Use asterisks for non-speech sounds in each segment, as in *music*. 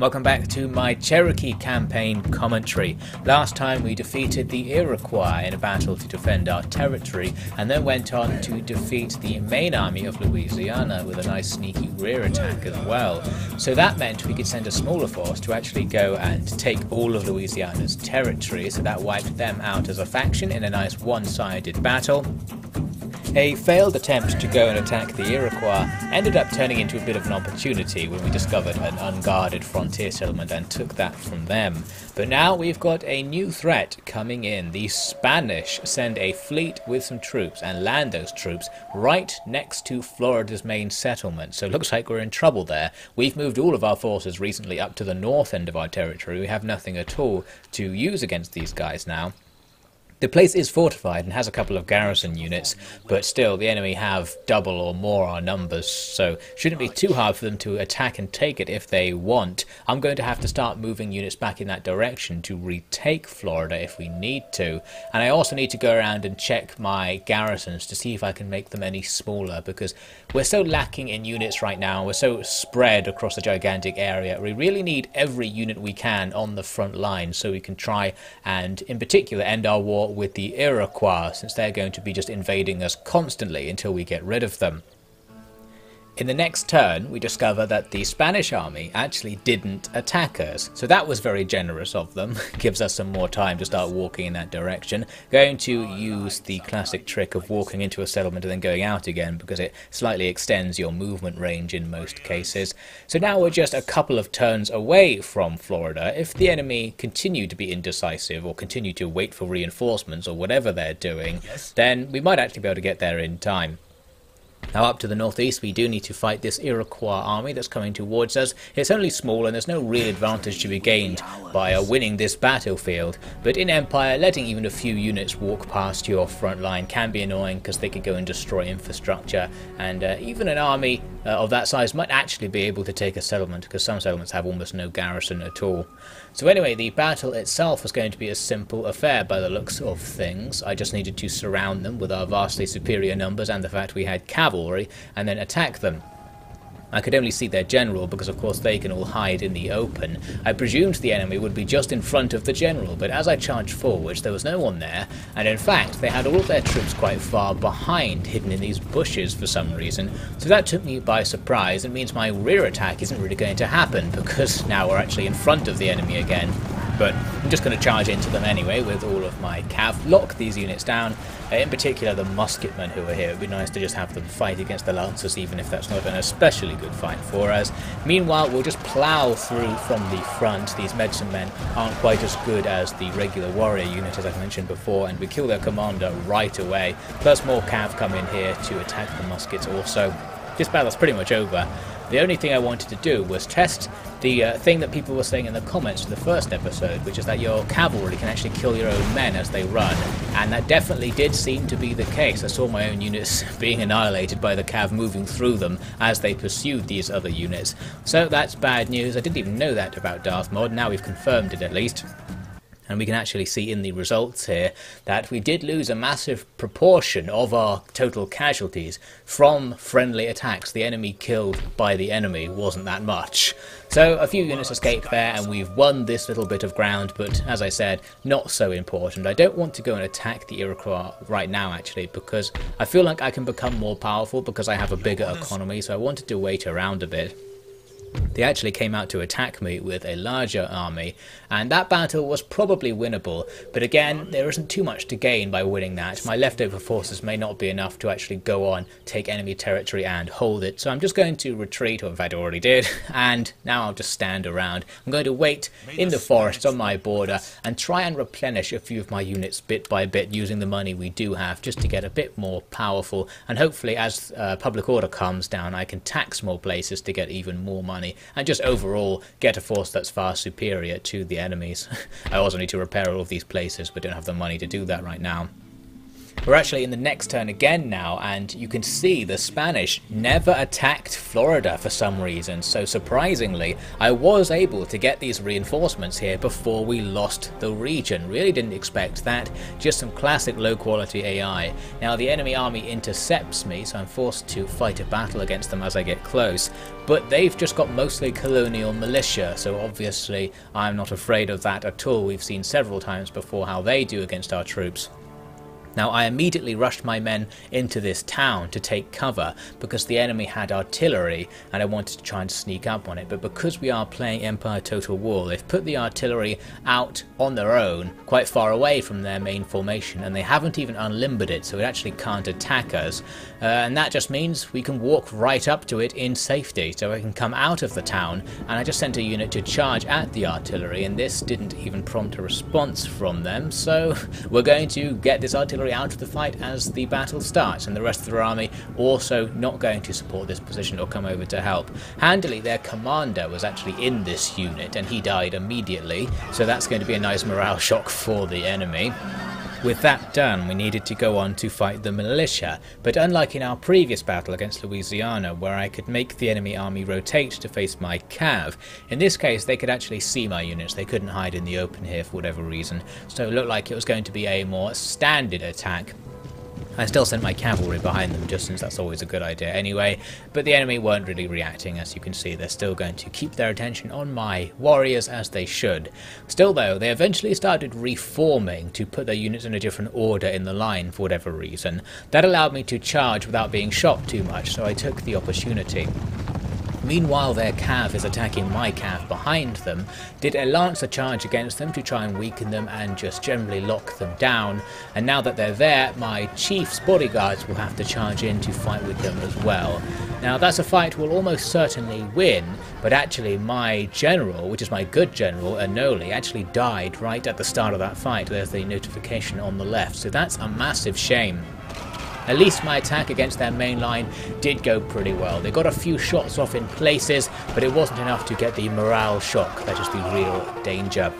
Welcome back to my Cherokee campaign commentary. Last time we defeated the Iroquois in a battle to defend our territory, and then went on to defeat the main army of Louisiana with a nice sneaky rear attack as well. So that meant we could send a smaller force to actually go and take all of Louisiana's territory, so that wiped them out as a faction in a nice one sided battle. A failed attempt to go and attack the Iroquois ended up turning into a bit of an opportunity when we discovered an unguarded frontier settlement and took that from them. But now we've got a new threat coming in. The Spanish send a fleet with some troops and land those troops right next to Florida's main settlement. So it looks like we're in trouble there. We've moved all of our forces recently up to the north end of our territory. We have nothing at all to use against these guys now. The place is fortified and has a couple of garrison units, but still the enemy have double or more our numbers, so shouldn't be too hard for them to attack and take it if they want. I'm going to have to start moving units back in that direction to retake Florida if we need to, and I also need to go around and check my garrisons to see if I can make them any smaller, because we're so lacking in units right now, we're so spread across a gigantic area, we really need every unit we can on the front line so we can try and, in particular, end our war with the Iroquois, since they're going to be just invading us constantly until we get rid of them. In the next turn, we discover that the Spanish army actually didn't attack us, so that was very generous of them. *laughs* Gives us some more time to start walking in that direction. Going to use the classic trick of walking into a settlement and then going out again because it slightly extends your movement range in most cases. So now we're just a couple of turns away from Florida. If the enemy continue to be indecisive or continue to wait for reinforcements or whatever they're doing, then we might actually be able to get there in time. Now up to the northeast we do need to fight this Iroquois army that's coming towards us. It's only small and there's no real advantage to be gained by uh, winning this battlefield, but in Empire letting even a few units walk past your front line can be annoying because they could go and destroy infrastructure and uh, even an army uh, of that size might actually be able to take a settlement because some settlements have almost no garrison at all. So anyway, the battle itself was going to be a simple affair by the looks of things. I just needed to surround them with our vastly superior numbers and the fact we had cavalry, and then attack them. I could only see their general because of course they can all hide in the open. I presumed the enemy would be just in front of the general, but as I charged forwards there was no one there, and in fact they had all of their troops quite far behind, hidden in these bushes for some reason, so that took me by surprise. And means my rear attack isn't really going to happen *laughs* because now we're actually in front of the enemy again but I'm just going to charge into them anyway with all of my cav, lock these units down, uh, in particular the musketmen who are here. It would be nice to just have them fight against the lancers even if that's not an especially good fight for us. Meanwhile, we'll just plough through from the front. These medicine men aren't quite as good as the regular warrior unit as I've mentioned before, and we kill their commander right away. Plus more cav come in here to attack the muskets also. This battle's pretty much over. The only thing I wanted to do was test the uh, thing that people were saying in the comments to the first episode, which is that your cavalry can actually kill your own men as they run, and that definitely did seem to be the case. I saw my own units *laughs* being annihilated by the cav moving through them as they pursued these other units. So that's bad news. I didn't even know that about Darth Mod. Now we've confirmed it at least. And we can actually see in the results here that we did lose a massive proportion of our total casualties from friendly attacks. The enemy killed by the enemy wasn't that much. So a few units escaped there and we've won this little bit of ground, but as I said, not so important. I don't want to go and attack the Iroquois right now actually because I feel like I can become more powerful because I have a bigger economy, so I wanted to wait around a bit. They actually came out to attack me with a larger army, and that battle was probably winnable, but again, there isn't too much to gain by winning that. My leftover forces may not be enough to actually go on, take enemy territory and hold it, so I'm just going to retreat, or in fact I already did, *laughs* and now I'll just stand around. I'm going to wait in the forest on my border and try and replenish a few of my units bit by bit using the money we do have just to get a bit more powerful, and hopefully as uh, public order comes down I can tax more places to get even more money money, and just overall get a force that's far superior to the enemies. *laughs* I also need to repair all of these places, but don't have the money to do that right now. We're actually in the next turn again now, and you can see the Spanish never attacked Florida for some reason, so surprisingly, I was able to get these reinforcements here before we lost the region. Really didn't expect that, just some classic low quality AI. Now the enemy army intercepts me, so I'm forced to fight a battle against them as I get close, but they've just got mostly colonial militia, so obviously I'm not afraid of that at all. We've seen several times before how they do against our troops. Now I immediately rushed my men into this town to take cover because the enemy had artillery and I wanted to try and sneak up on it. But because we are playing Empire Total War they've put the artillery out on their own quite far away from their main formation and they haven't even unlimbered it so it actually can't attack us. Uh, and that just means we can walk right up to it in safety. So I can come out of the town and I just sent a unit to charge at the artillery and this didn't even prompt a response from them. So *laughs* we're going to get this artillery out of the fight as the battle starts, and the rest of their army also not going to support this position or come over to help. Handily, their commander was actually in this unit, and he died immediately, so that's going to be a nice morale shock for the enemy. With that done, we needed to go on to fight the militia, but unlike in our previous battle against Louisiana, where I could make the enemy army rotate to face my cav, in this case they could actually see my units, they couldn't hide in the open here for whatever reason, so it looked like it was going to be a more standard attack I still sent my cavalry behind them just since that's always a good idea anyway, but the enemy weren't really reacting as you can see, they're still going to keep their attention on my warriors as they should. Still though, they eventually started reforming to put their units in a different order in the line for whatever reason. That allowed me to charge without being shot too much, so I took the opportunity. Meanwhile their cav is attacking my cav behind them, did a lancer charge against them to try and weaken them and just generally lock them down, and now that they're there, my chief's bodyguards will have to charge in to fight with them as well. Now that's a fight we'll almost certainly win, but actually my general, which is my good general, Anoli, actually died right at the start of that fight. There's the notification on the left, so that's a massive shame. At least my attack against their main line did go pretty well. They got a few shots off in places, but it wasn't enough to get the morale shock that is the real danger.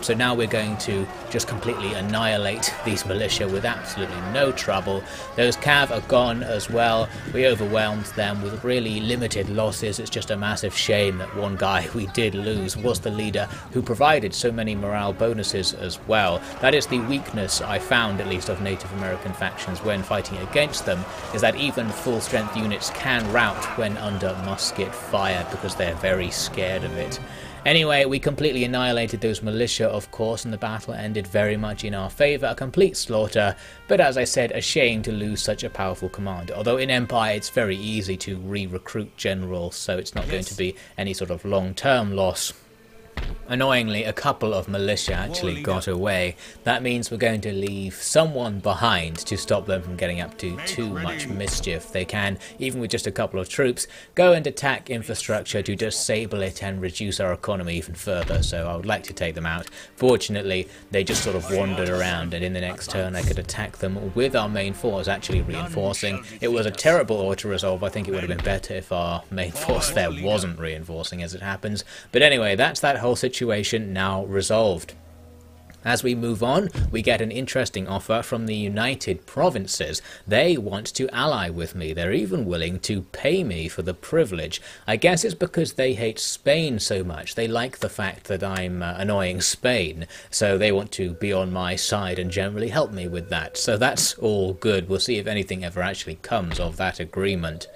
So now we're going to just completely annihilate these militia with absolutely no trouble. Those cav are gone as well. We overwhelmed them with really limited losses. It's just a massive shame that one guy *laughs* we did lose was the leader who provided so many morale bonuses as well. That is the weakness I found, at least, of Native American factions when fighting against them, is that even full strength units can rout when under musket fire because they're very scared of it. Anyway, we completely annihilated those militia, of course, and the battle ended very much in our favour, a complete slaughter, but as I said, a shame to lose such a powerful commander. Although in Empire it's very easy to re-recruit generals, so it's not yes. going to be any sort of long-term loss. Annoyingly, a couple of militia actually got away. That means we're going to leave someone behind to stop them from getting up to too much mischief. They can, even with just a couple of troops, go and attack infrastructure to disable it and reduce our economy even further, so I would like to take them out. Fortunately, they just sort of wandered around, and in the next turn I could attack them with our main force actually reinforcing. It was a terrible auto-resolve. I think it would have been better if our main force there wasn't reinforcing as it happens. But anyway, that's that whole situation now resolved. As we move on, we get an interesting offer from the United Provinces. They want to ally with me. They're even willing to pay me for the privilege. I guess it's because they hate Spain so much. They like the fact that I'm uh, annoying Spain, so they want to be on my side and generally help me with that. So that's all good. We'll see if anything ever actually comes of that agreement.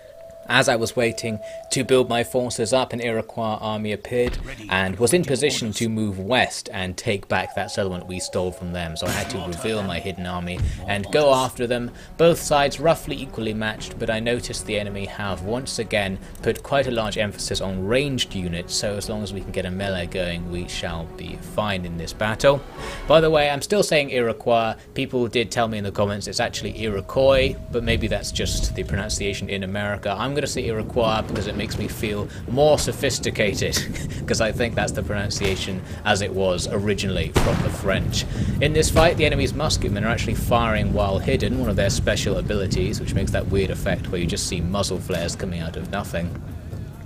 As I was waiting to build my forces up, an Iroquois army appeared and was in position to move west and take back that settlement we stole from them. So I had to reveal my hidden army and go after them. Both sides roughly equally matched, but I noticed the enemy have once again put quite a large emphasis on ranged units, so as long as we can get a melee going, we shall be fine in this battle. By the way, I'm still saying Iroquois. People did tell me in the comments it's actually Iroquois, but maybe that's just the pronunciation in America. I'm I'm going to say Iroquois because it makes me feel more sophisticated, *laughs* because I think that's the pronunciation as it was originally from the French. In this fight, the enemy's musketmen are actually firing while hidden, one of their special abilities, which makes that weird effect where you just see muzzle flares coming out of nothing.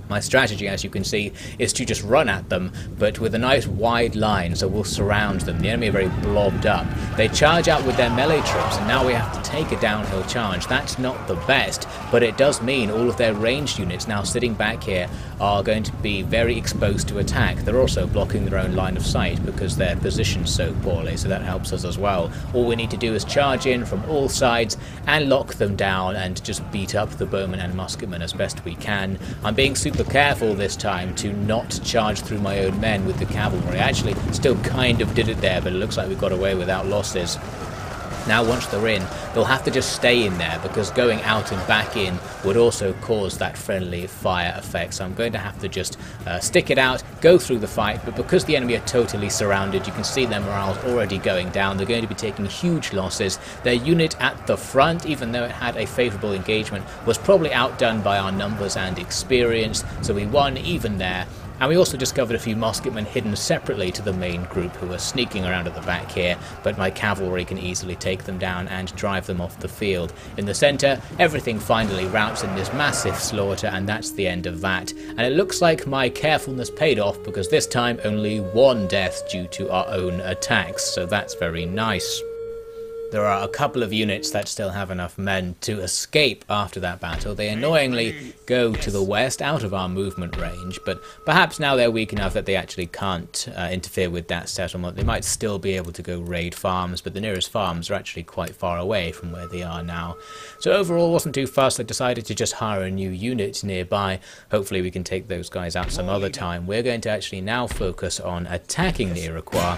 My strategy, as you can see, is to just run at them, but with a nice wide line, so we'll surround them. The enemy are very blobbed up. They charge out with their melee troops, and now we have to take a downhill charge. That's not the best, but it does mean all of their ranged units now sitting back here are going to be very exposed to attack. They're also blocking their own line of sight because they're positioned so poorly, so that helps us as well. All we need to do is charge in from all sides and lock them down and just beat up the bowmen and musketmen as best we can. I'm being super super careful this time to not charge through my own men with the cavalry. I actually still kind of did it there, but it looks like we got away without losses. Now once they're in, they'll have to just stay in there because going out and back in would also cause that friendly fire effect. So I'm going to have to just uh, stick it out, go through the fight, but because the enemy are totally surrounded, you can see their morale's already going down. They're going to be taking huge losses. Their unit at the front, even though it had a favourable engagement, was probably outdone by our numbers and experience, so we won even there. And we also discovered a few musketmen hidden separately to the main group who were sneaking around at the back here, but my cavalry can easily take them down and drive them off the field. In the centre, everything finally routs in this massive slaughter and that's the end of that. And it looks like my carefulness paid off because this time only one death due to our own attacks, so that's very nice. There are a couple of units that still have enough men to escape after that battle. They annoyingly go to the west, out of our movement range, but perhaps now they're weak enough that they actually can't uh, interfere with that settlement. They might still be able to go raid farms, but the nearest farms are actually quite far away from where they are now. So overall, wasn't too fast. I decided to just hire a new unit nearby. Hopefully we can take those guys out some other time. We're going to actually now focus on attacking the Iroquois.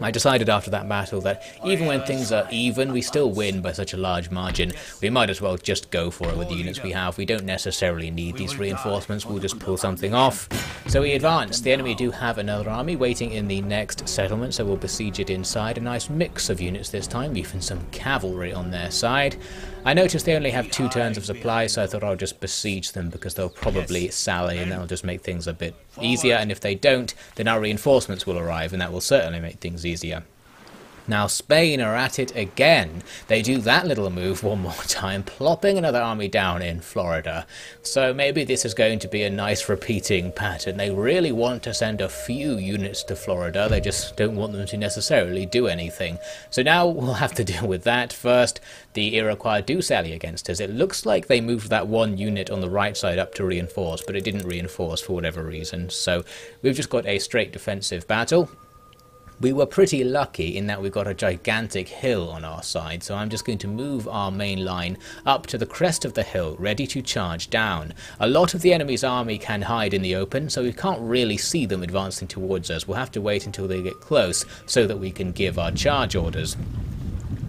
I decided after that battle that even when things are even, we still win by such a large margin. We might as well just go for it with the units we have. We don't necessarily need these reinforcements, we'll just pull something off. So we advance. The enemy do have another army waiting in the next settlement, so we'll besiege it inside. A nice mix of units this time, even some cavalry on their side. I noticed they only have two turns of supply, so I thought I'll just besiege them because they'll probably sally and that'll just make things a bit easier. And if they don't, then our reinforcements will arrive and that will certainly make things easier. Now Spain are at it again. They do that little move one more *laughs* time, plopping another army down in Florida. So maybe this is going to be a nice repeating pattern. They really want to send a few units to Florida, they just don't want them to necessarily do anything. So now *laughs* we'll have to deal with that. First, the Iroquois do sally against us. It looks like they moved that one unit on the right side up to reinforce, but it didn't reinforce for whatever reason. So we've just got a straight defensive battle. We were pretty lucky in that we got a gigantic hill on our side, so I'm just going to move our main line up to the crest of the hill, ready to charge down. A lot of the enemy's army can hide in the open, so we can't really see them advancing towards us. We'll have to wait until they get close so that we can give our charge orders.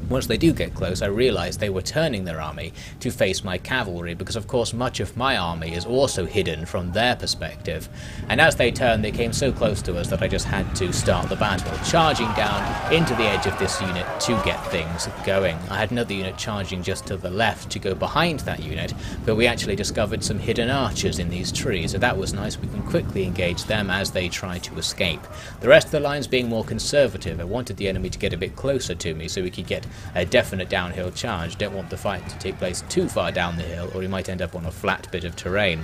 Once they do get close, I realise they were turning their army to face my cavalry, because of course much of my army is also hidden from their perspective. And as they turned, they came so close to us that I just had to start the battle, charging down into the edge of this unit to get things going. I had another unit charging just to the left to go behind that unit, but we actually discovered some hidden archers in these trees, so that was nice. We can quickly engage them as they try to escape. The rest of the lines being more conservative, I wanted the enemy to get a bit closer to me so we could get a definite downhill charge. Don't want the fight to take place too far down the hill or we might end up on a flat bit of terrain.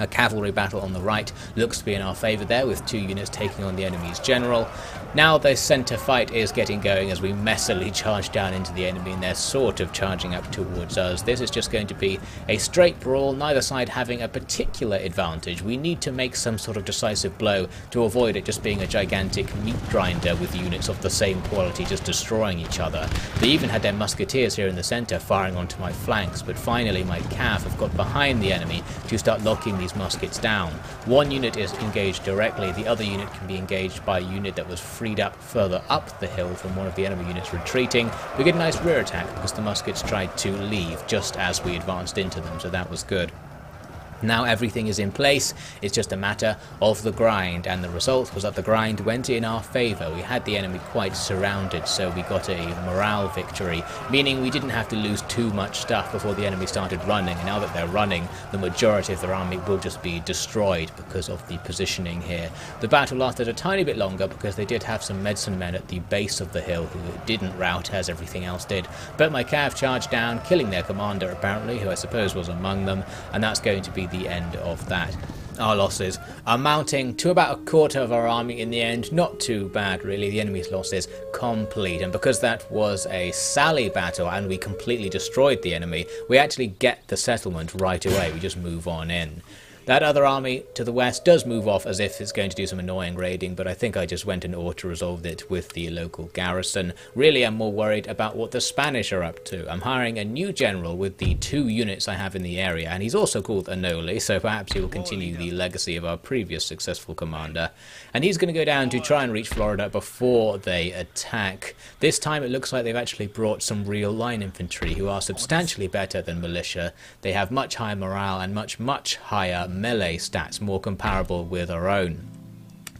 A cavalry battle on the right looks to be in our favour there, with two units taking on the enemy's general. Now the centre fight is getting going as we messily *laughs* charge down into the enemy and they're sort of charging up towards us. This is just going to be a straight brawl, neither side having a particular advantage. We need to make some sort of decisive blow to avoid it just being a gigantic meat grinder with units of the same quality just destroying each other. They even had their musketeers here in the centre firing onto my flanks, but finally my cav have got behind the enemy to start locking these these muskets down. One unit is engaged directly, the other unit can be engaged by a unit that was freed up further up the hill from one of the enemy units retreating. We get a nice rear attack because the muskets tried to leave just as we advanced into them, so that was good. Now everything is in place, it's just a matter of the grind, and the result was that the grind went in our favour. We had the enemy quite surrounded, so we got a morale victory, meaning we didn't have to lose too much stuff before the enemy started running, and now that they're running, the majority of their army will just be destroyed because of the positioning here. The battle lasted a tiny bit longer because they did have some medicine men at the base of the hill who didn't rout as everything else did, but my cav charged down, killing their commander apparently, who I suppose was among them, and that's going to be the end of that. Our losses are mounting to about a quarter of our army in the end. Not too bad, really. The enemy's loss is complete. And because that was a sally battle and we completely destroyed the enemy, we actually get the settlement right away. We just move on in. That other army to the west does move off as if it's going to do some annoying raiding, but I think I just went and auto-resolved it with the local garrison. Really, I'm more worried about what the Spanish are up to. I'm hiring a new general with the two units I have in the area, and he's also called Anoli, so perhaps he will continue the legacy of our previous successful commander. And he's going to go down to try and reach Florida before they attack. This time it looks like they've actually brought some real line infantry who are substantially better than militia. They have much higher morale and much, much higher melee stats more comparable with our own.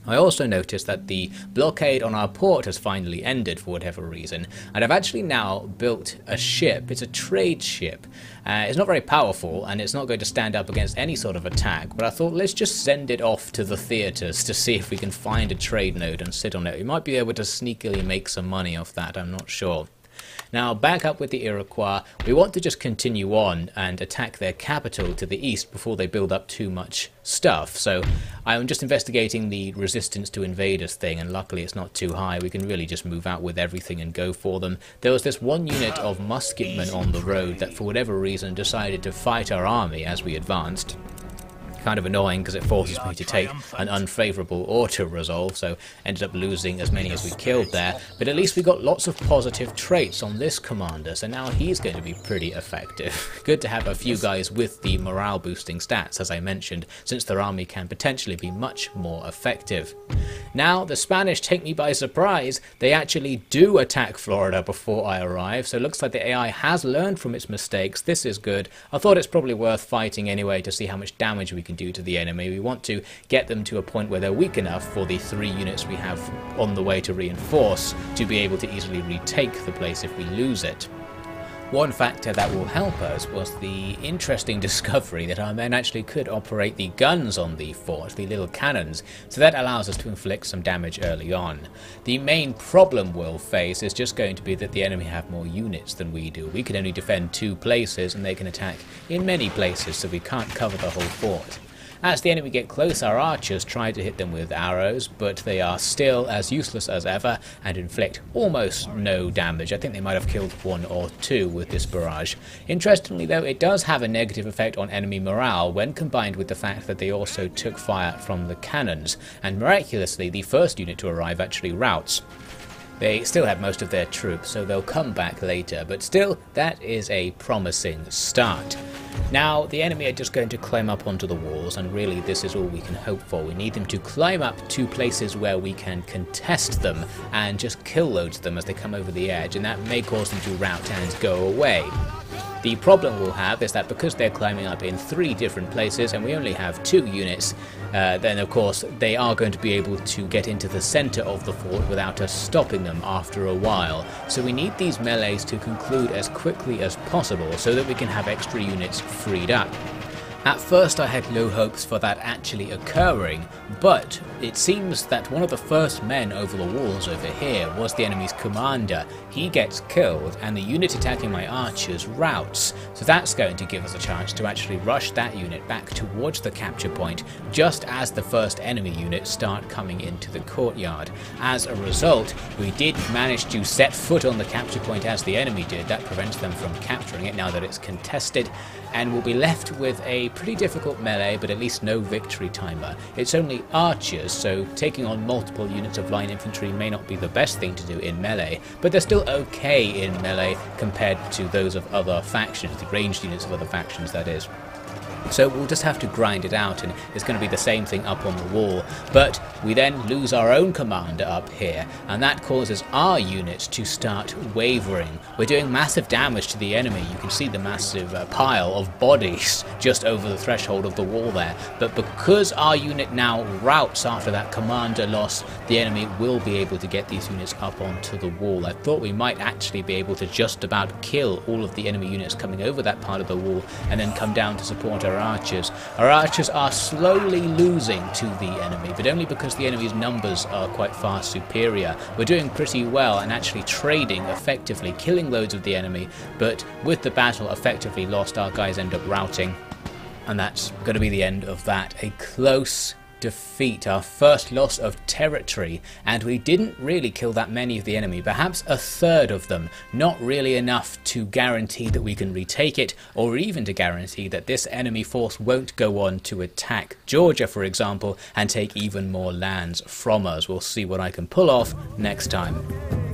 I also noticed that the blockade on our port has finally ended for whatever reason, and I've actually now built a ship. It's a trade ship. Uh, it's not very powerful, and it's not going to stand up against any sort of attack, but I thought let's just send it off to the theatres to see if we can find a trade node and sit on it. We might be able to sneakily make some money off that, I'm not sure. Now, back up with the Iroquois, we want to just continue on and attack their capital to the east before they build up too much stuff. So I'm just investigating the resistance to invaders thing, and luckily it's not too high. We can really just move out with everything and go for them. There was this one unit of musketmen on the road that for whatever reason decided to fight our army as we advanced kind of annoying because it forces me to take an unfavourable auto-resolve, so ended up losing as many as we killed there. But at least we got lots of positive traits on this commander, so now he's going to be pretty effective. *laughs* Good to have a few guys with the morale boosting stats, as I mentioned, since their army can potentially be much more effective. Now, the Spanish take me by surprise. They actually do attack Florida before I arrive, so it looks like the AI has learned from its mistakes. This is good. I thought it's probably worth fighting anyway to see how much damage we can do to the enemy. We want to get them to a point where they're weak enough for the three units we have on the way to reinforce to be able to easily retake the place if we lose it. One factor that will help us was the interesting *laughs* discovery that our men actually could operate the guns on the fort, the little cannons, so that allows us to inflict some damage early on. The main problem we'll face is just going to be that the enemy have more units than we do. We can only defend two places and they can attack in many places, so we can't cover the whole fort. As the enemy get close, our archers try to hit them with arrows, but they are still as useless as ever and inflict almost no damage. I think they might have killed one or two with this barrage. Interestingly though, it does have a negative effect on enemy morale when combined with the fact that they also took fire from the cannons, and miraculously the first unit to arrive actually routs. They still have most of their troops, so they'll come back later, but still, that is a promising start. Now, the enemy are just going to climb up onto the walls, and really this is all we can hope for. We need them to climb up to places where we can contest them and just kill loads of them as they come over the edge, and that may cause them to rout and go away. The problem we'll have is that because they're climbing up in three different places and we only have two units, uh, then of course they are going to be able to get into the centre of the fort without us stopping them after a while. So we need these melees to conclude as quickly as possible so that we can have extra units freed up. At first I had low hopes for that actually occurring, but it seems that one of the first men over the walls over here was the enemy's commander. He gets killed and the unit attacking my archers routs, so that's going to give us a chance to actually rush that unit back towards the capture point just as the first enemy units start coming into the courtyard. As a result, we did manage to set foot on the capture point as the enemy did. That prevents them from capturing it now that it's contested and we'll be left with a pretty difficult melee but at least no victory timer. It's only archers so taking on multiple units of line infantry may not be the best thing to do in melee, but they're still okay in melee compared to those of other factions, the ranged units of other factions that is. So we'll just have to grind it out and it's going to be the same thing up on the wall. But we then lose our own commander up here and that causes our units to start wavering. We're doing massive damage to the enemy. You can see the massive uh, pile of bodies *laughs* just over the threshold of the wall there. But because our unit now routs after that commander loss, the enemy will be able to get these units up onto the wall. I thought we might actually be able to just about kill all of the enemy units coming over that part of the wall and then come down to support our archers. Our archers are slowly losing to the enemy, but only because the enemy's numbers are quite far superior. We're doing pretty well and actually trading effectively, killing loads of the enemy, but with the battle effectively lost, our guys end up routing And that's going to be the end of that. A close defeat, our first loss of territory, and we didn't really kill that many of the enemy, perhaps a third of them, not really enough to guarantee that we can retake it, or even to guarantee that this enemy force won't go on to attack Georgia, for example, and take even more lands from us. We'll see what I can pull off next time.